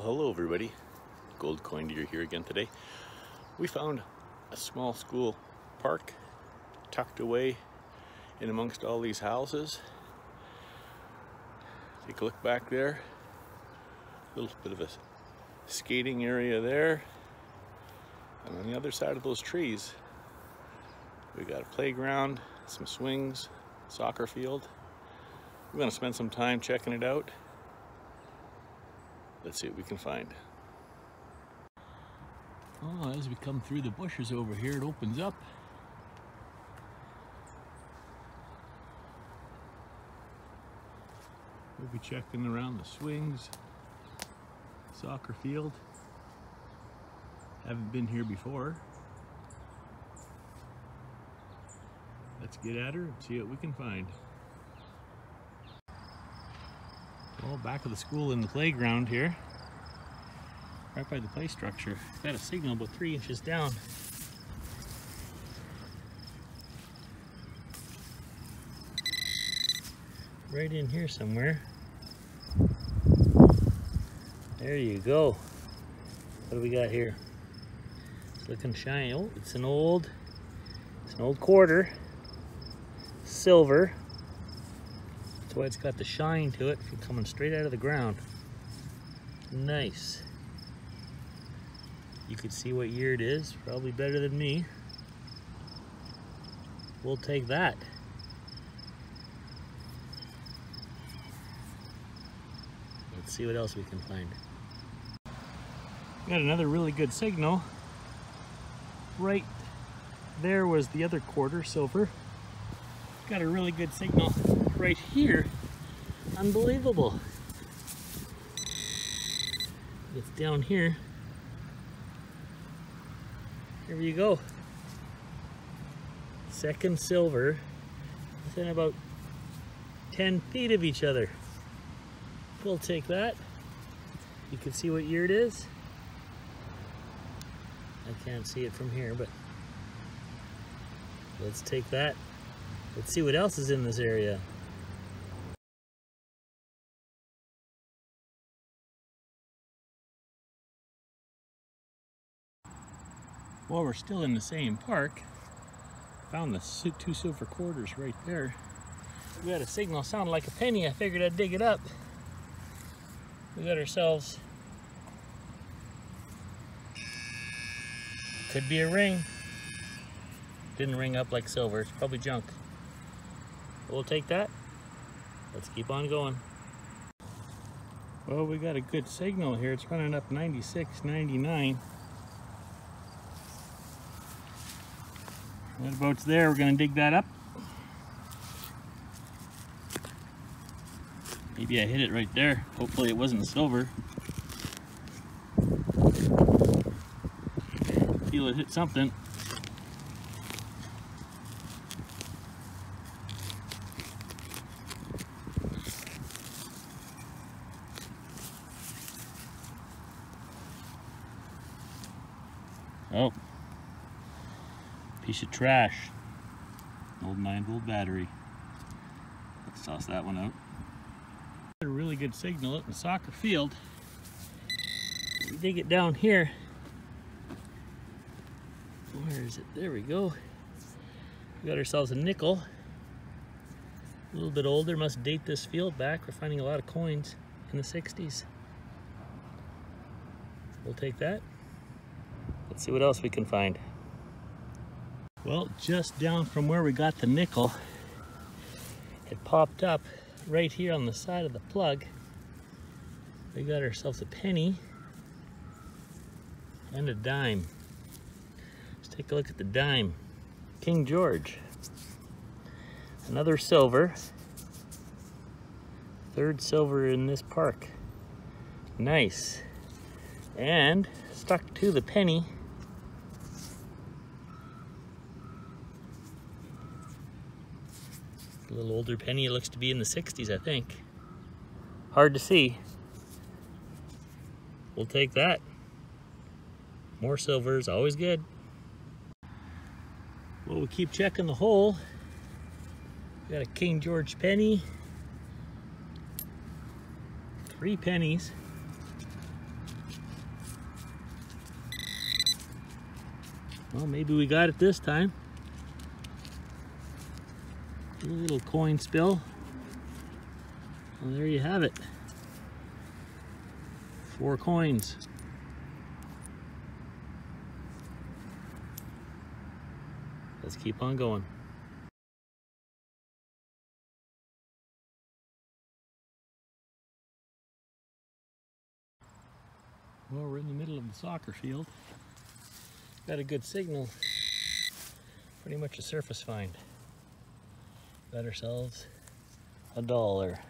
Well, hello everybody. Gold Coin Digger here again today. We found a small school park tucked away in amongst all these houses. Take a look back there. A little bit of a skating area there. And on the other side of those trees, we got a playground, some swings, soccer field. We're gonna spend some time checking it out. Let's see what we can find. Oh, as we come through the bushes over here, it opens up. We'll be checking around the swings, soccer field. Haven't been here before. Let's get at her and see what we can find. Well, back of the school in the playground here, right by the play structure. Got a signal about three inches down. Right in here somewhere. There you go. What do we got here? It's looking shiny. Oh, it's an old, it's an old quarter. Silver. That's why it's got the shine to it from coming straight out of the ground. Nice. You could see what year it is, probably better than me. We'll take that. Let's see what else we can find. Got another really good signal. Right there was the other quarter silver. Got a really good signal right here. Unbelievable. It's down here. Here you go. Second silver within about 10 feet of each other. We'll take that. You can see what year it is. I can't see it from here, but let's take that. Let's see what else is in this area. While we're still in the same park, found the two silver quarters right there. We got a signal sounded like a penny. I figured I'd dig it up. We got ourselves, could be a ring. Didn't ring up like silver, it's probably junk. We'll take that. Let's keep on going. Well, we got a good signal here. It's running up 96, 99. That boat's there. We're going to dig that up. Maybe I hit it right there. Hopefully it wasn't silver. Feel it hit something. Oh, piece of trash. Old 9 volt battery. Let's toss that one out. A really good signal out in the soccer field. Dig it down here. Where is it? There we go. We got ourselves a nickel. A little bit older, must date this field back. We're finding a lot of coins in the 60s. We'll take that. Let's see what else we can find. Well, just down from where we got the nickel, it popped up right here on the side of the plug. We got ourselves a penny and a dime. Let's take a look at the dime. King George. Another silver. Third silver in this park. Nice. And stuck to the penny A little older penny, it looks to be in the 60s, I think. Hard to see. We'll take that. More silver is always good. Well, we keep checking the hole. We got a King George penny. Three pennies. Well, maybe we got it this time. Little coin spill. Well, there you have it. Four coins. Let's keep on going. Well, we're in the middle of the soccer field. Got a good signal. Pretty much a surface find. Got ourselves a dollar.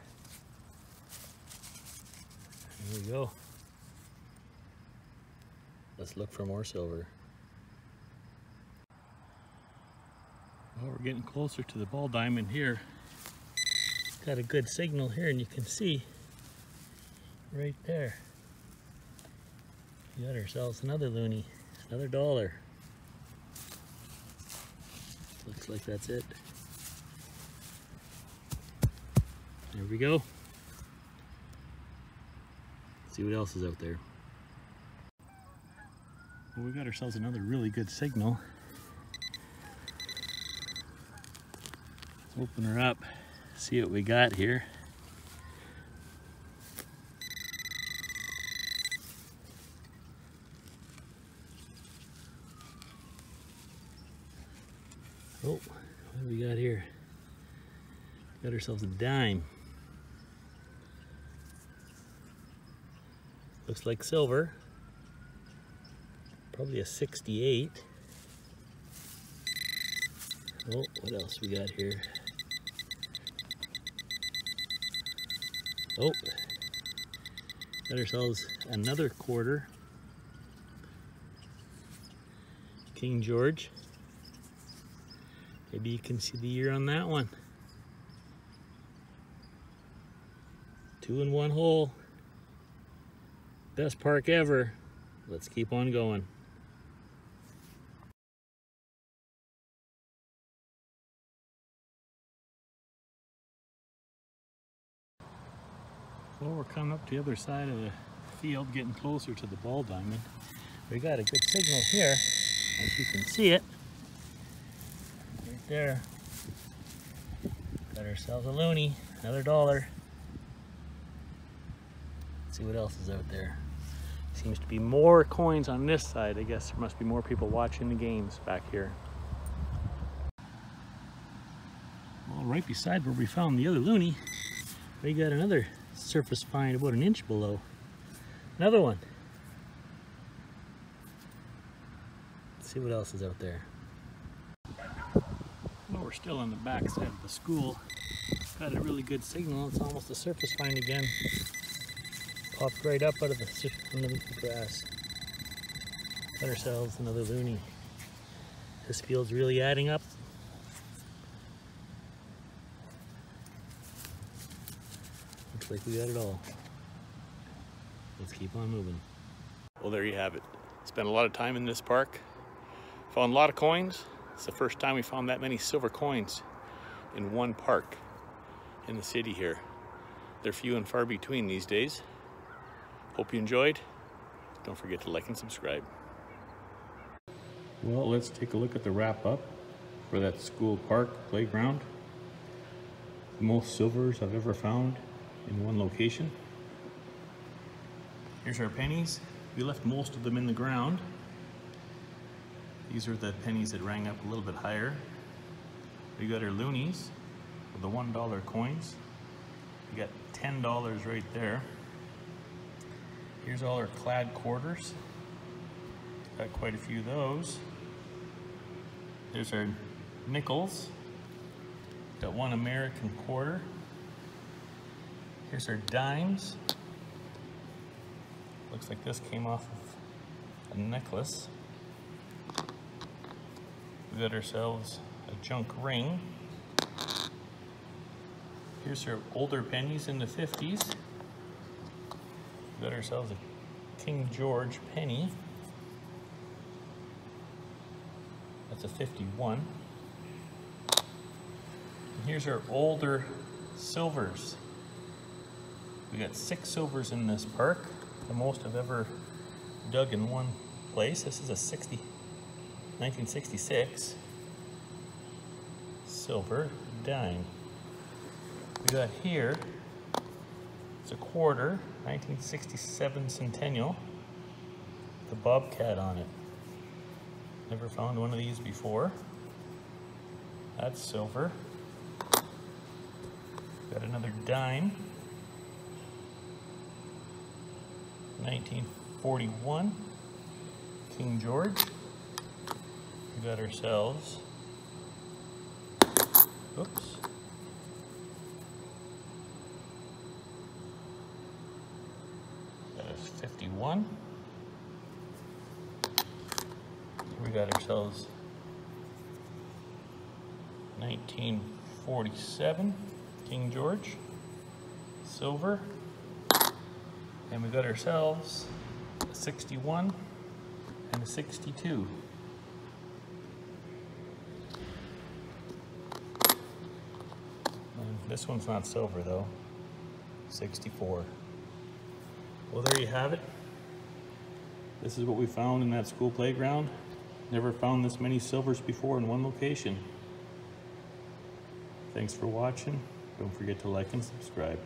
Here we go. Let's look for more silver. Well, we're getting closer to the ball diamond here. Got a good signal here and you can see right there. We got ourselves another loonie, another dollar. Looks like that's it. There we go. see what else is out there. Well, we got ourselves another really good signal. Let's open her up, see what we got here. Oh, what do we got here? Got ourselves a dime. Looks like silver. Probably a 68. Oh, what else we got here? Oh, got ourselves another quarter. King George. Maybe you can see the year on that one. Two in one hole. Best park ever. Let's keep on going. Well, we're coming up to the other side of the field, getting closer to the ball diamond. We got a good signal here, as you can see it Right there. Got ourselves a loonie, another dollar. See what else is out there. Seems to be more coins on this side. I guess there must be more people watching the games back here. Well, right beside where we found the other loonie, we got another surface find about an inch below. Another one. Let's see what else is out there Well, we're still on the back side of the school. Got a really good signal. It's almost a surface find again. Popped right up out of the underneath the grass. Got ourselves another loonie. This field's really adding up. Looks like we got it all. Let's keep on moving. Well, there you have it. Spent a lot of time in this park. Found a lot of coins. It's the first time we found that many silver coins in one park in the city here. They're few and far between these days. Hope you enjoyed. Don't forget to like and subscribe. Well, let's take a look at the wrap up for that school park playground. The most silvers I've ever found in one location. Here's our pennies. We left most of them in the ground these are the pennies that rang up a little bit higher. We got our loonies, the $1 coins. We got $10 right there. Here's all our clad quarters. Got quite a few of those. There's our nickels. Got one American quarter. Here's our dimes. Looks like this came off of a necklace we got ourselves a junk ring. Here's our older pennies in the 50s. Got ourselves a King George penny. That's a 51. And here's our older silvers. We got six silvers in this park, the most I've ever dug in one place. This is a 60 1966 silver dime. We got here, it's a quarter, 1967 Centennial, the Bobcat on it. Never found one of these before. That's silver. Got another dime. 1941 King George. We got ourselves. Oops. 51. We got ourselves 1947 King George, silver. And we got ourselves a 61 and a 62. And this one's not silver though, 64. Well, there you have it. This is what we found in that school playground. Never found this many silvers before in one location. Thanks for watching. Don't forget to like and subscribe.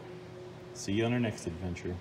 See you on our next adventure.